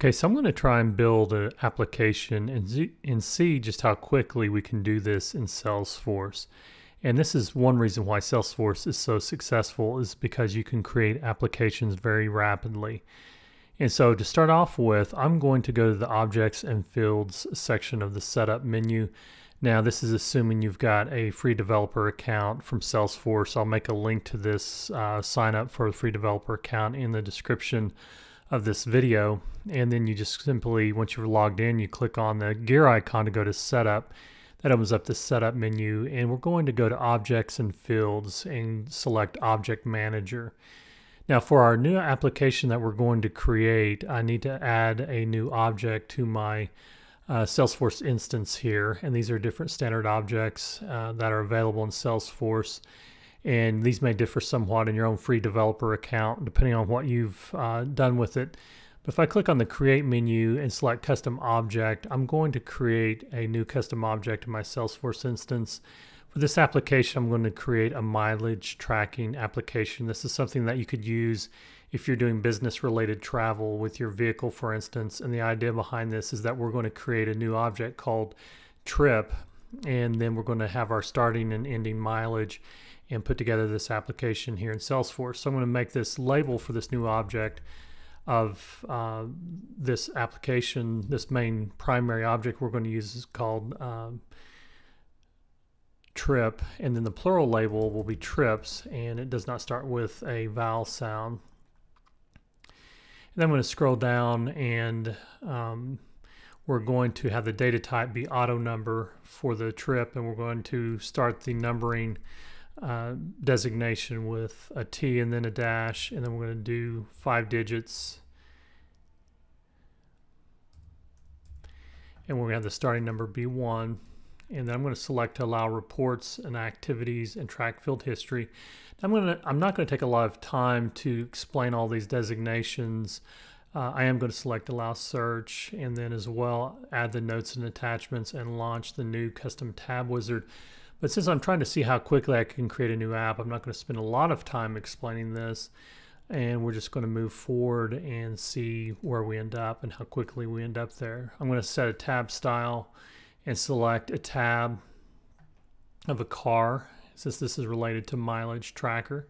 Okay, so I'm going to try and build an application and, and see just how quickly we can do this in Salesforce. And this is one reason why Salesforce is so successful is because you can create applications very rapidly. And so to start off with, I'm going to go to the Objects and Fields section of the Setup menu. Now this is assuming you've got a free developer account from Salesforce. I'll make a link to this uh, sign up for a free developer account in the description of this video and then you just simply once you're logged in you click on the gear icon to go to setup. That opens up the setup menu and we're going to go to objects and fields and select object manager. Now for our new application that we're going to create I need to add a new object to my uh, Salesforce instance here and these are different standard objects uh, that are available in Salesforce and these may differ somewhat in your own free developer account depending on what you've uh, done with it. But if I click on the create menu and select custom object, I'm going to create a new custom object in my Salesforce instance. For this application, I'm going to create a mileage tracking application. This is something that you could use if you're doing business related travel with your vehicle, for instance. And the idea behind this is that we're going to create a new object called trip, and then we're going to have our starting and ending mileage and put together this application here in Salesforce. So I'm going to make this label for this new object of uh, this application, this main primary object we're going to use is called um, trip, and then the plural label will be trips, and it does not start with a vowel sound. And I'm going to scroll down and um, we're going to have the data type be auto number for the trip, and we're going to start the numbering uh, designation with a T and then a dash, and then we're going to do five digits. And we're going to have the starting number be one. And then I'm going to select to allow reports and activities and track field history. I'm going to, I'm not going to take a lot of time to explain all these designations. Uh, I am going to select allow search and then as well add the notes and attachments and launch the new custom tab wizard. But since I'm trying to see how quickly I can create a new app, I'm not going to spend a lot of time explaining this. And we're just going to move forward and see where we end up and how quickly we end up there. I'm going to set a tab style and select a tab of a car since this is related to mileage tracker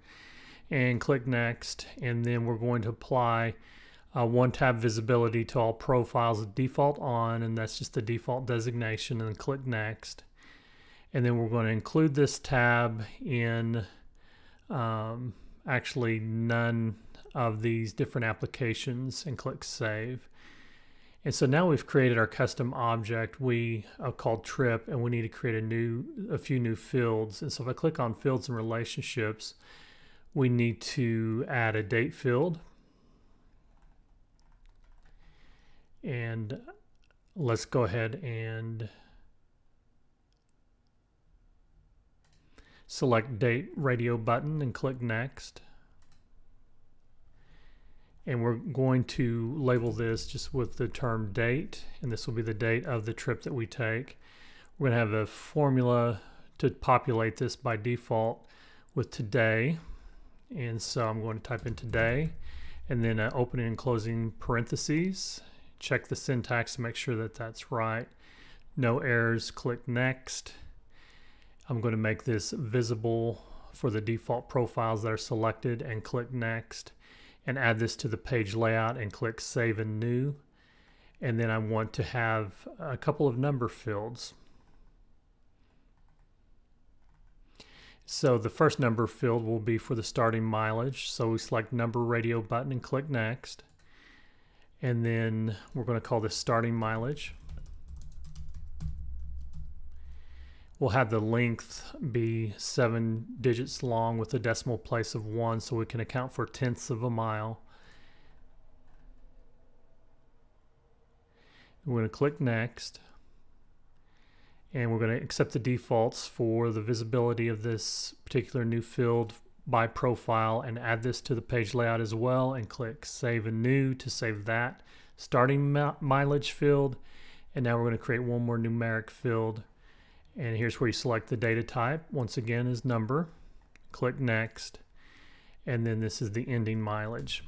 and click next and then we're going to apply uh, one tab visibility to all profiles default on and that's just the default designation and click next and then we're going to include this tab in um, actually none of these different applications and click save. And so now we've created our custom object we uh, called trip and we need to create a new a few new fields. And so if I click on fields and relationships, we need to add a date field. And let's go ahead and select date radio button and click next. And we're going to label this just with the term date, and this will be the date of the trip that we take. We're going to have a formula to populate this by default with today. And so I'm going to type in today and then uh, opening and closing parentheses. Check the syntax to make sure that that's right. No errors, click next. I'm going to make this visible for the default profiles that are selected and click next and add this to the page layout and click save and new. And then I want to have a couple of number fields. So the first number field will be for the starting mileage. So we select number radio button and click next. And then we're going to call this starting mileage we'll have the length be seven digits long with a decimal place of one so we can account for tenths of a mile. We're going to click next and we're going to accept the defaults for the visibility of this particular new field by profile and add this to the page layout as well and click save and new to save that starting mileage field and now we're going to create one more numeric field and here's where you select the data type. Once again is number. Click next. And then this is the ending mileage.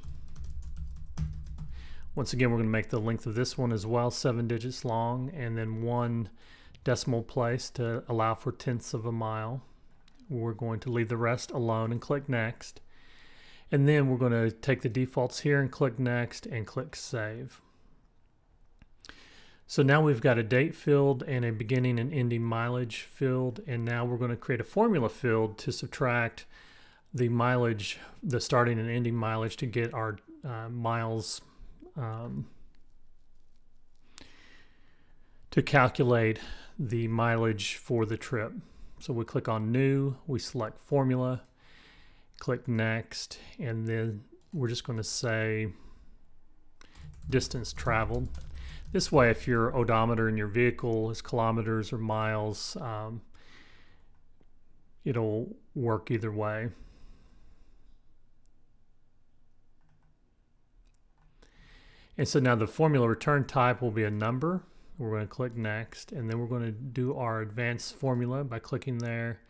Once again, we're going to make the length of this one as well, seven digits long, and then one decimal place to allow for tenths of a mile. We're going to leave the rest alone and click next. And then we're going to take the defaults here and click next and click save. So now we've got a date field and a beginning and ending mileage field. And now we're going to create a formula field to subtract the mileage, the starting and ending mileage to get our uh, miles um, to calculate the mileage for the trip. So we click on new, we select formula, click next, and then we're just going to say distance traveled. This way, if your odometer in your vehicle is kilometers or miles, um, it'll work either way. And so now the formula return type will be a number. We're going to click next and then we're going to do our advanced formula by clicking there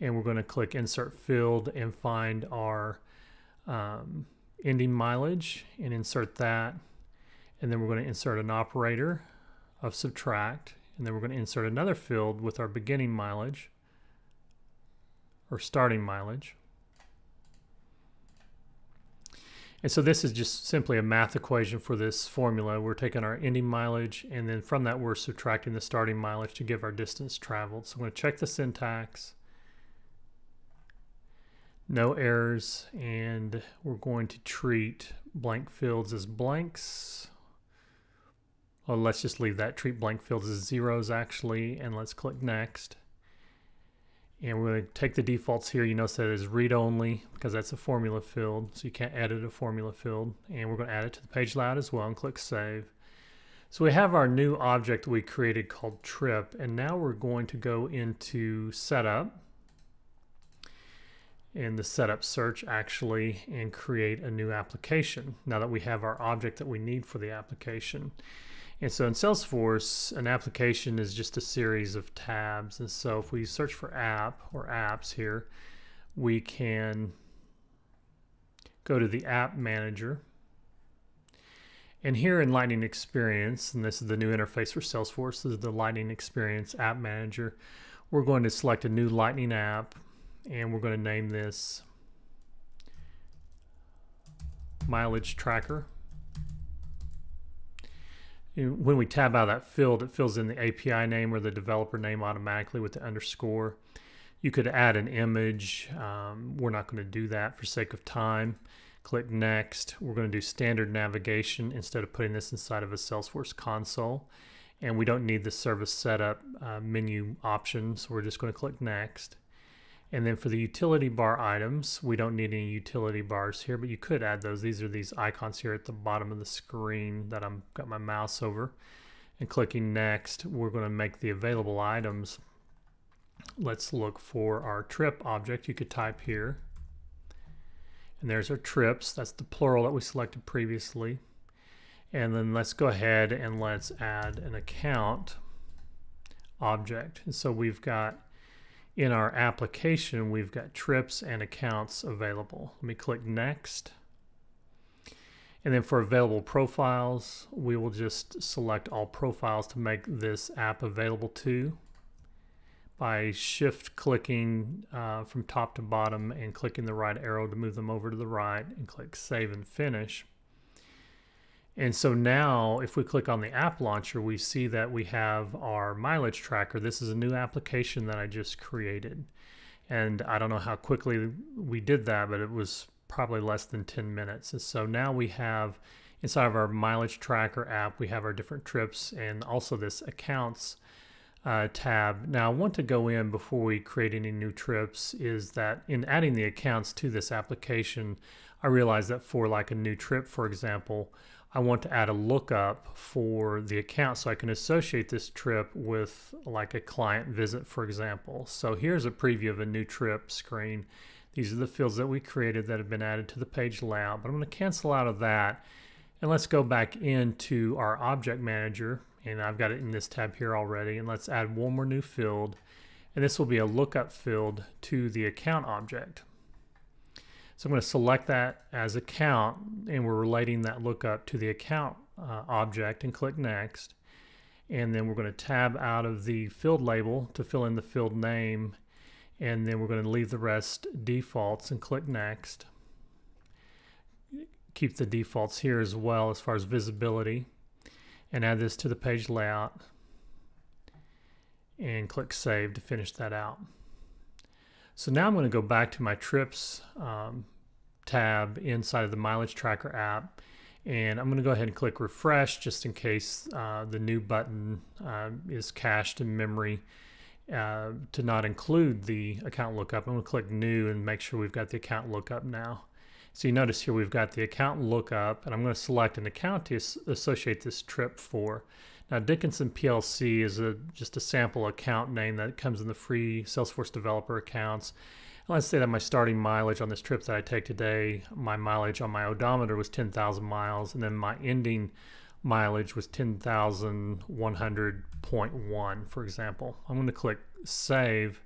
and we're going to click insert field and find our um, ending mileage and insert that and then we're going to insert an operator of subtract and then we're going to insert another field with our beginning mileage or starting mileage And so this is just simply a math equation for this formula. We're taking our ending mileage and then from that we're subtracting the starting mileage to give our distance traveled. So I'm going to check the syntax. No errors and we're going to treat blank fields as blanks. Well, let's just leave that. Treat blank fields as zeros actually and let's click next. And we're going to take the defaults here. You notice that is read only because that's a formula field. So you can't edit a formula field. And we're going to add it to the page layout as well and click save. So we have our new object we created called trip. And now we're going to go into setup in the setup search actually and create a new application now that we have our object that we need for the application. And so in Salesforce, an application is just a series of tabs. And so if we search for app or apps here, we can go to the app manager. And here in Lightning Experience, and this is the new interface for Salesforce, this is the Lightning Experience App Manager. We're going to select a new Lightning app and we're going to name this Mileage Tracker when we tab out that field, it fills in the API name or the developer name automatically with the underscore. You could add an image. Um, we're not going to do that for sake of time. Click next. We're going to do standard navigation instead of putting this inside of a Salesforce console. And we don't need the service setup uh, menu option, so we're just going to click next. And then for the utility bar items, we don't need any utility bars here, but you could add those. These are these icons here at the bottom of the screen that I'm got my mouse over. And clicking next, we're going to make the available items. Let's look for our trip object. You could type here. And there's our trips. That's the plural that we selected previously. And then let's go ahead and let's add an account object. And so we've got in our application, we've got trips and accounts available. Let me click next. And then for available profiles, we will just select all profiles to make this app available to by shift clicking uh, from top to bottom and clicking the right arrow to move them over to the right and click save and finish. And so now if we click on the app launcher, we see that we have our mileage tracker. This is a new application that I just created. And I don't know how quickly we did that, but it was probably less than 10 minutes. And so now we have inside of our mileage tracker app, we have our different trips and also this accounts uh, tab. Now I want to go in before we create any new trips is that in adding the accounts to this application, I realized that for like a new trip, for example, I want to add a lookup for the account so I can associate this trip with like a client visit, for example. So here's a preview of a new trip screen. These are the fields that we created that have been added to the page layout, but I'm going to cancel out of that. And let's go back into our object manager, and I've got it in this tab here already, and let's add one more new field. And this will be a lookup field to the account object. So I'm going to select that as account and we're relating that lookup to the account uh, object and click next. And then we're going to tab out of the field label to fill in the field name. And then we're going to leave the rest defaults and click next. Keep the defaults here as well as far as visibility and add this to the page layout and click save to finish that out. So now I'm going to go back to my trips um, tab inside of the mileage tracker app and I'm going to go ahead and click refresh just in case uh, the new button uh, is cached in memory uh, to not include the account lookup. I'm going to click new and make sure we've got the account lookup now. So you notice here we've got the account lookup and I'm going to select an account to associate this trip for. Now Dickenson PLC is a, just a sample account name that comes in the free Salesforce developer accounts. And let's say that my starting mileage on this trip that I take today, my mileage on my odometer was 10,000 miles and then my ending mileage was 10,100.1 for example. I'm going to click save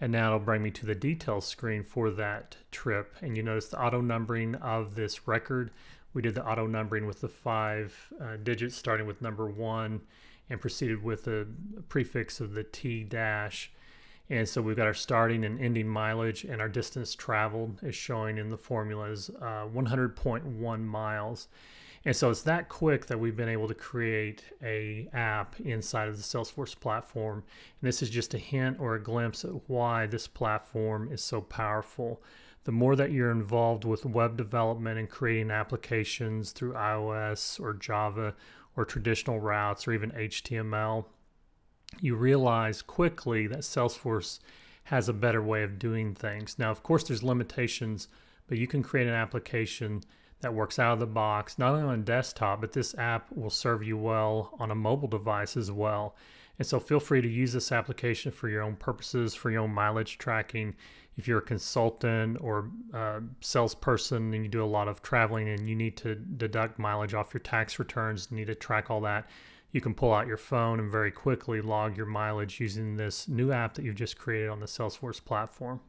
and now it'll bring me to the details screen for that trip. And you notice the auto numbering of this record. We did the auto numbering with the five uh, digits starting with number one and proceeded with the prefix of the T dash. And so we've got our starting and ending mileage and our distance traveled is showing in the formulas uh, 100.1 miles. And so it's that quick that we've been able to create a app inside of the Salesforce platform. And this is just a hint or a glimpse at why this platform is so powerful. The more that you're involved with web development and creating applications through iOS or Java or traditional routes or even HTML, you realize quickly that Salesforce has a better way of doing things. Now, of course, there's limitations, but you can create an application that works out of the box, not only on desktop, but this app will serve you well on a mobile device as well. And so feel free to use this application for your own purposes, for your own mileage tracking. If you're a consultant or a salesperson and you do a lot of traveling and you need to deduct mileage off your tax returns, need to track all that, you can pull out your phone and very quickly log your mileage using this new app that you've just created on the Salesforce platform.